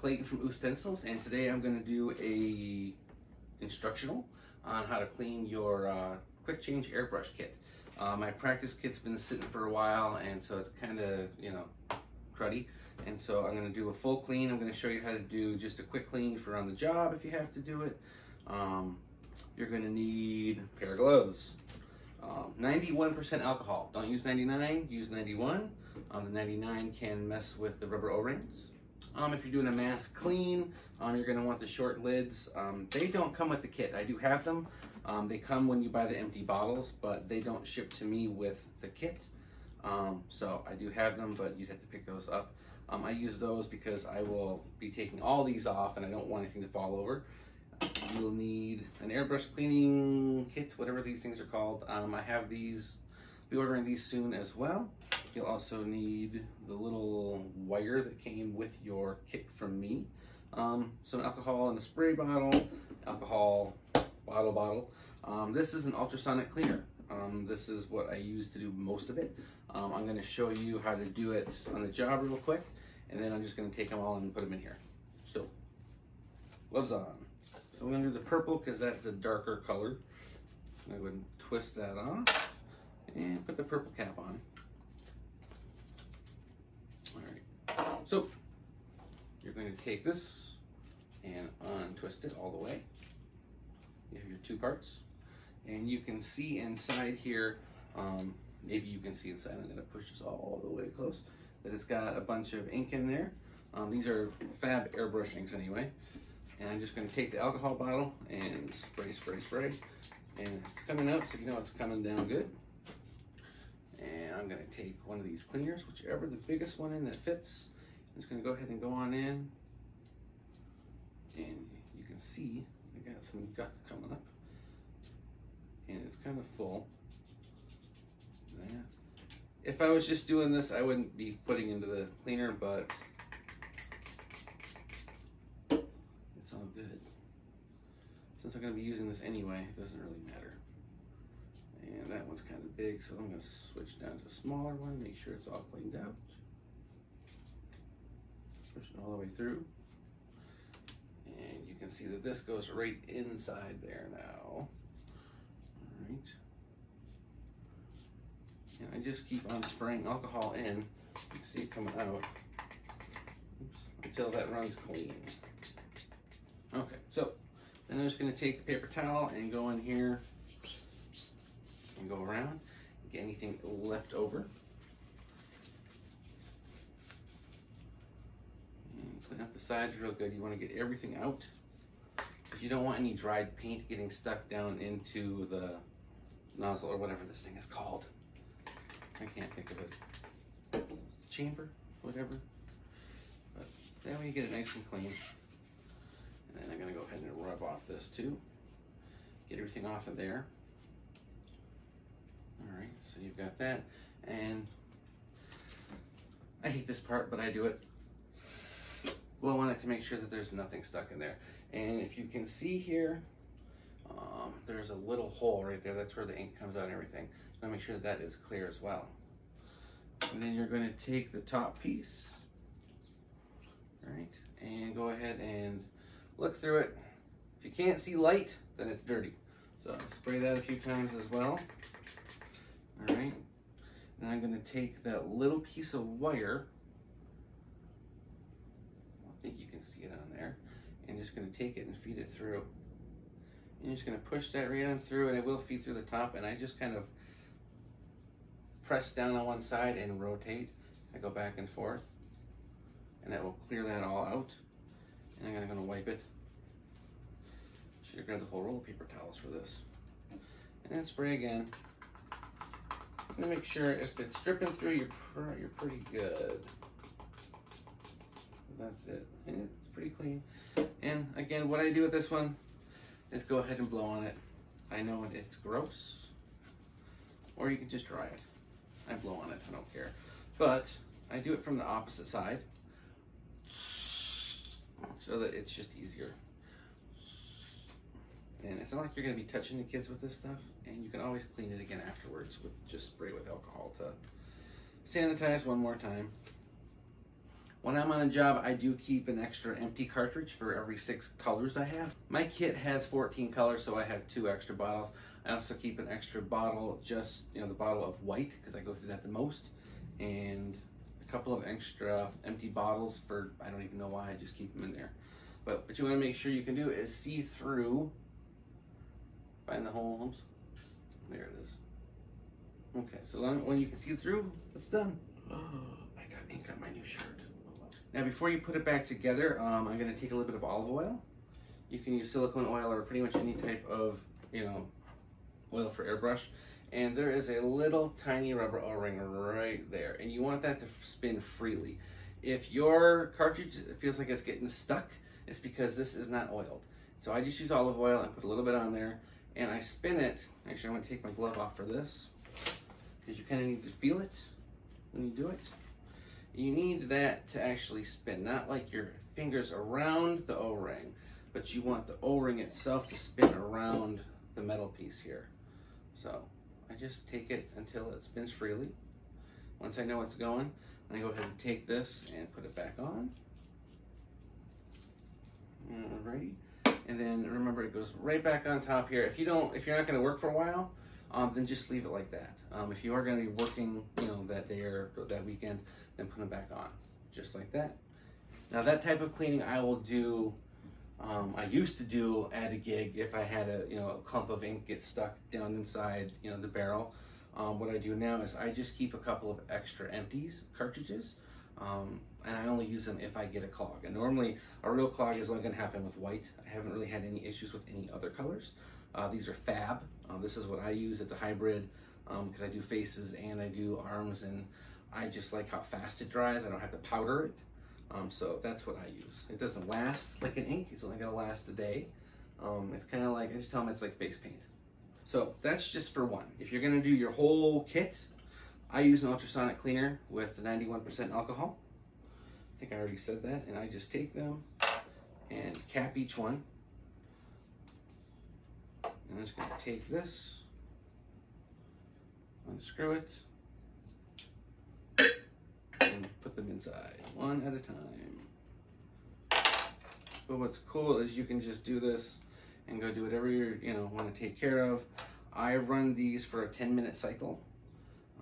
Clayton from Ooh Stencils, and today I'm going to do a instructional on how to clean your uh, quick change airbrush kit. Uh, my practice kit's been sitting for a while, and so it's kind of you know cruddy. And so I'm going to do a full clean. I'm going to show you how to do just a quick clean for on the job if you have to do it. Um, you're going to need a pair of gloves. 91% um, alcohol. Don't use 99, use 91. Um, the 99 can mess with the rubber O-rings. Um, if you're doing a mask clean, um, you're going to want the short lids. Um, they don't come with the kit. I do have them. Um, they come when you buy the empty bottles, but they don't ship to me with the kit. Um, so I do have them, but you'd have to pick those up. Um, I use those because I will be taking all these off and I don't want anything to fall over. You'll need an airbrush cleaning kit, whatever these things are called. I have these, be ordering these soon as well. You'll also need the little wire that came with your kit from me. Um, some alcohol in a spray bottle, alcohol bottle bottle. Um, this is an ultrasonic cleaner. Um, this is what I use to do most of it. Um, I'm going to show you how to do it on the job real quick, and then I'm just going to take them all and put them in here. So, gloves on. So I'm going to do the purple because that's a darker color. I would twist that off and put the purple cap on. So you're going to take this and untwist it all the way. You have your two parts. And you can see inside here, um, maybe you can see inside, I'm going to push this all the way close, that it's got a bunch of ink in there. Um, these are Fab airbrush inks anyway. And I'm just going to take the alcohol bottle and spray, spray, spray. And it's coming out, so you know it's coming down good. I'm to take one of these cleaners, whichever the biggest one in that fits, I'm just gonna go ahead and go on in. And you can see I got some guck coming up. And it's kind of full. If I was just doing this, I wouldn't be putting into the cleaner, but it's all good. Since I'm gonna be using this anyway, it doesn't really matter. And that one's kind of big, so I'm gonna switch down to a smaller one, make sure it's all cleaned out. Push it all the way through. And you can see that this goes right inside there now. All right. And I just keep on spraying alcohol in. You can see it coming out. Oops, until that runs clean. Okay, so then I'm just gonna take the paper towel and go in here and go around, get anything left over. clean up the sides real good. You want to get everything out because you don't want any dried paint getting stuck down into the nozzle or whatever this thing is called. I can't think of it. Chamber, whatever. But that way you get it nice and clean. And then I'm gonna go ahead and rub off this too. Get everything off of there. So you've got that. And I hate this part, but I do it blow on it to make sure that there's nothing stuck in there. And if you can see here, um, there's a little hole right there. That's where the ink comes out and everything. So make sure that, that is clear as well. And then you're going to take the top piece, right, and go ahead and look through it. If you can't see light, then it's dirty. So spray that a few times as well. All right. Then I'm going to take that little piece of wire I think you can see it on there. And just gonna take it and feed it through. And just gonna push that right on through and it will feed through the top. And I just kind of press down on one side and rotate. I go back and forth and that will clear that all out. And I'm gonna wipe it. Should have grabbed the whole roll of paper towels for this. And then spray again. Gonna make sure if it's dripping through, you're, pr you're pretty good that's it. And it's pretty clean. And again, what I do with this one is go ahead and blow on it. I know it's gross, or you can just dry it. I blow on it, I don't care. But I do it from the opposite side so that it's just easier. And it's not like you're gonna be touching the kids with this stuff, and you can always clean it again afterwards with just spray with alcohol to sanitize one more time. When I'm on a job, I do keep an extra empty cartridge for every six colors I have. My kit has 14 colors, so I have two extra bottles. I also keep an extra bottle, just, you know, the bottle of white, because I go through that the most. And a couple of extra empty bottles for, I don't even know why, I just keep them in there. But what you want to make sure you can do is see through, find the holes. There it is. Okay, so when you can see through, it's done. Oh, I got ink on my new shirt. Now before you put it back together, um, I'm gonna take a little bit of olive oil. You can use silicone oil or pretty much any type of, you know, oil for airbrush. And there is a little tiny rubber O-ring right there. And you want that to spin freely. If your cartridge feels like it's getting stuck, it's because this is not oiled. So I just use olive oil and put a little bit on there and I spin it. Actually, I'm gonna take my glove off for this because you kind of need to feel it when you do it you need that to actually spin, not like your fingers around the O-ring, but you want the O-ring itself to spin around the metal piece here. So I just take it until it spins freely. Once I know it's going, I go ahead and take this and put it back on. Alrighty. And then remember it goes right back on top here. If you don't, if you're not gonna work for a while, um, then just leave it like that. Um, if you are gonna be working, you know, that day or that weekend, then put them back on, just like that. Now that type of cleaning I will do, um, I used to do at a gig if I had a, you know, a clump of ink get stuck down inside, you know, the barrel. Um, what I do now is I just keep a couple of extra empties, cartridges, um, and I only use them if I get a clog. And normally a real clog is only gonna happen with white. I haven't really had any issues with any other colors. Uh, these are Fab. Uh, this is what I use. It's a hybrid because um, I do faces and I do arms and I just like how fast it dries. I don't have to powder it. Um, so that's what I use. It doesn't last like an ink. It's only gonna last a day. Um, it's kind of like, I just tell them it's like face paint. So that's just for one. If you're gonna do your whole kit, I use an ultrasonic cleaner with 91% alcohol. I think I already said that. And I just take them and cap each one. And I'm just gonna take this, unscrew it, and put them inside, one at a time. But what's cool is you can just do this and go do whatever you you know want to take care of. I run these for a 10 minute cycle.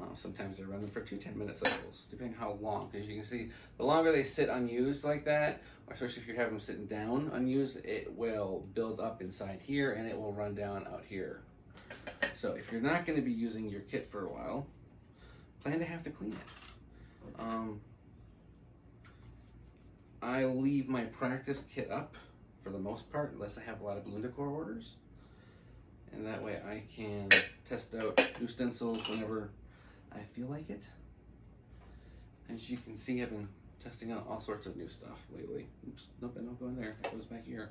Uh, sometimes I run them for two 10 minute cycles, depending how long. Because you can see, the longer they sit unused like that, or especially if you have them sitting down unused, it will build up inside here and it will run down out here. So if you're not going to be using your kit for a while, plan to have to clean it. Um, I leave my practice kit up for the most part, unless I have a lot of balloon decor orders. And that way I can test out new stencils whenever I feel like it. As you can see, I've been testing out all sorts of new stuff lately. Oops, nope, I don't go in there. It goes back here.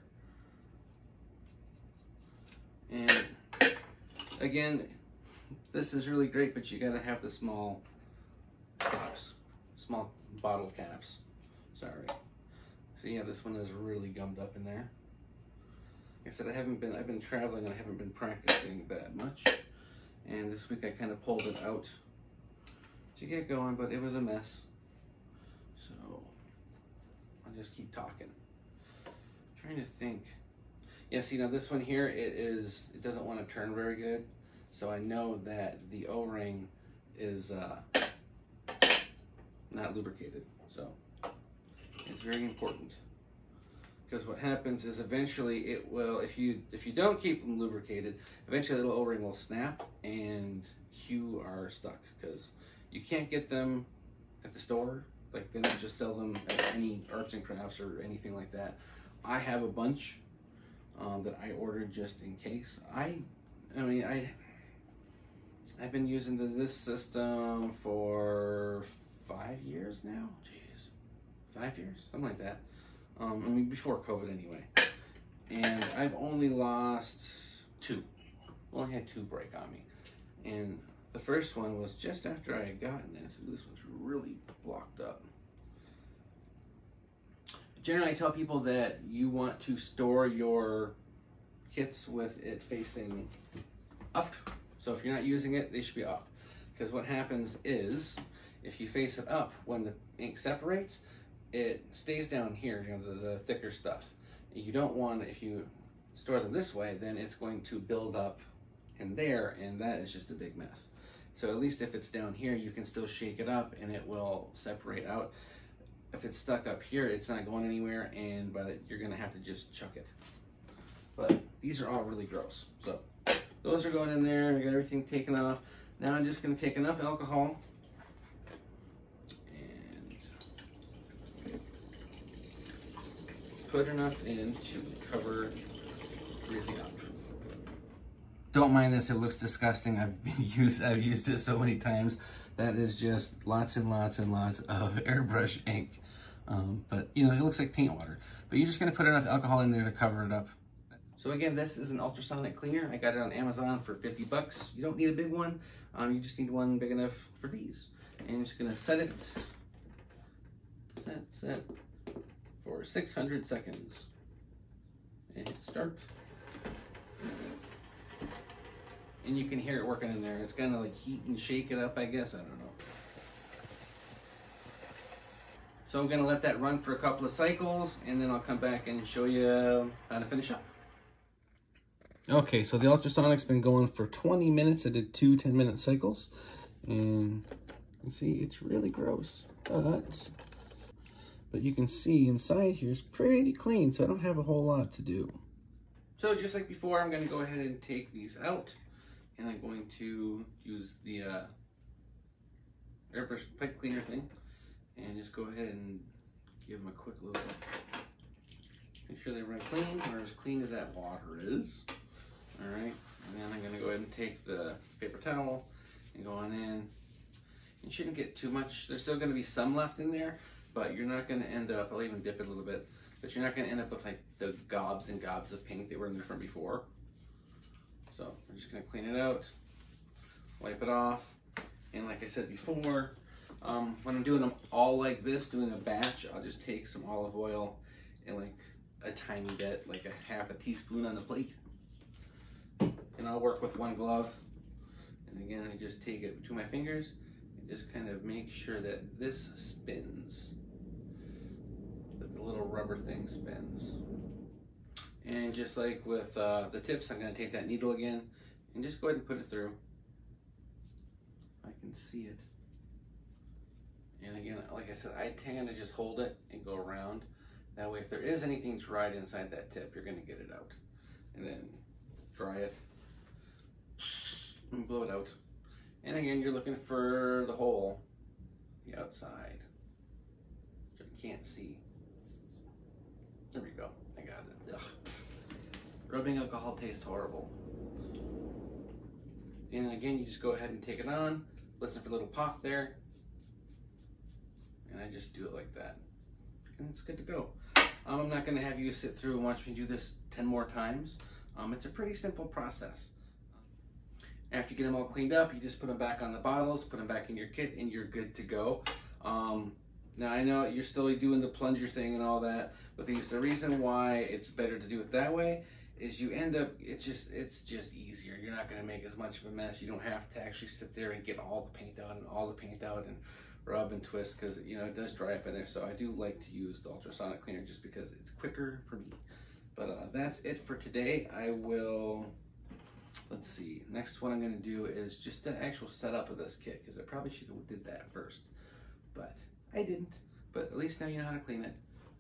And again, this is really great, but you gotta have the small caps small bottle caps. Sorry. See, yeah, this one is really gummed up in there. Like I said, I haven't been, I've been traveling and I haven't been practicing that much. And this week I kind of pulled it out to get going, but it was a mess. So, I'll just keep talking. I'm trying to think. Yeah, see now this one here, it is, it doesn't want to turn very good. So I know that the O-ring is, uh, not lubricated. So it's very important because what happens is eventually it will, if you if you don't keep them lubricated, eventually the little O-ring will snap and you are stuck because you can't get them at the store. Like they don't just sell them at any arts and crafts or anything like that. I have a bunch um, that I ordered just in case. I, I mean, I, I've been using the, this system for five years now. Jeez, five years, something like that. Um, I mean, before COVID anyway. And I've only lost two. Only had two break on me. And the first one was just after I had gotten it. Ooh, this one's really blocked up. Generally, I tell people that you want to store your kits with it facing up. So if you're not using it, they should be up. Because what happens is if you face it up, when the ink separates, it stays down here, you know, the, the thicker stuff. You don't want, if you store them this way, then it's going to build up in there, and that is just a big mess. So at least if it's down here, you can still shake it up and it will separate out. If it's stuck up here, it's not going anywhere, and by the, you're gonna have to just chuck it. But these are all really gross. So those are going in there, I got everything taken off. Now I'm just gonna take enough alcohol and put enough in to cover everything up. Don't mind this, it looks disgusting. I've used I've used it so many times. That is just lots and lots and lots of airbrush ink. Um, but you know, it looks like paint water. But you're just gonna put enough alcohol in there to cover it up. So again, this is an ultrasonic cleaner. I got it on Amazon for 50 bucks. You don't need a big one. Um, you just need one big enough for these. And you're just gonna set it, set, set for 600 seconds. And hit start and you can hear it working in there. It's gonna like heat and shake it up, I guess. I don't know. So I'm gonna let that run for a couple of cycles and then I'll come back and show you how to finish up. Okay, so the ultrasonic's been going for 20 minutes. I did two 10 minute cycles and you see it's really gross, but but you can see inside here is pretty clean, so I don't have a whole lot to do. So just like before, I'm gonna go ahead and take these out and I'm going to use the uh, airbrush pipe cleaner thing and just go ahead and give them a quick little make sure they run clean or as clean as that water is. All right and then I'm going to go ahead and take the paper towel and go on in. You shouldn't get too much there's still going to be some left in there but you're not going to end up I'll even dip it a little bit but you're not going to end up with like the gobs and gobs of paint that were in there from before so I'm just gonna clean it out, wipe it off. And like I said before, um, when I'm doing them all like this, doing a batch, I'll just take some olive oil and like a tiny bit, like a half a teaspoon on the plate. And I'll work with one glove. And again, I just take it between my fingers and just kind of make sure that this spins, that the little rubber thing spins. And just like with uh, the tips, I'm gonna take that needle again and just go ahead and put it through. I can see it. And again, like I said, I tend to just hold it and go around. That way, if there is anything dried inside that tip, you're gonna get it out. And then dry it and blow it out. And again, you're looking for the hole, the outside, which I can't see. There we go. I got it. Ugh. Rubbing alcohol tastes horrible. And again, you just go ahead and take it on, listen for a little pop there. And I just do it like that. And it's good to go. Um, I'm not gonna have you sit through and watch me do this 10 more times. Um, it's a pretty simple process. After you get them all cleaned up, you just put them back on the bottles, put them back in your kit, and you're good to go. Um, now I know you're still doing the plunger thing and all that but these. The reason why it's better to do it that way is you end up it's just it's just easier. You're not going to make as much of a mess. You don't have to actually sit there and get all the paint out and all the paint out and rub and twist because you know it does dry up in there. So i do like to use the ultrasonic cleaner just because it's quicker for me. But uh, that's it for today. I will let's see. Next what i'm going to do is just the actual setup of this kit because i probably should have did that first but i didn't. But at least now you know how to clean it.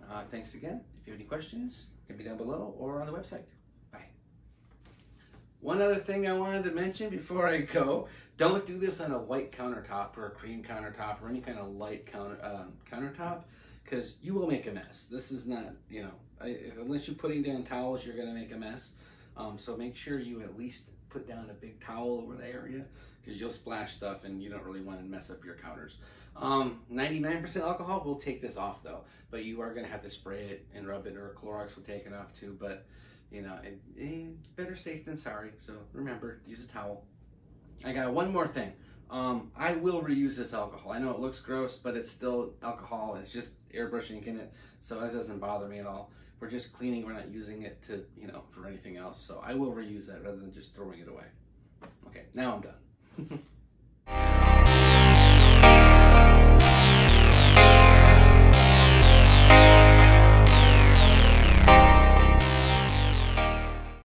Uh, thanks again. If you have any questions hit me down below or on the website one other thing I wanted to mention before I go, don't do this on a white countertop or a cream countertop or any kind of light counter uh, countertop because you will make a mess. This is not, you know, I, unless you're putting down towels, you're going to make a mess. Um, so make sure you at least put down a big towel over the area because you'll splash stuff and you don't really want to mess up your counters. 99% um, alcohol will take this off though, but you are going to have to spray it and rub it or Clorox will take it off too. But you know, it, it, better safe than sorry. So remember, use a towel. I got one more thing. Um, I will reuse this alcohol. I know it looks gross, but it's still alcohol. It's just airbrush ink in it, so that doesn't bother me at all. We're just cleaning. We're not using it to, you know, for anything else. So I will reuse that rather than just throwing it away. Okay, now I'm done.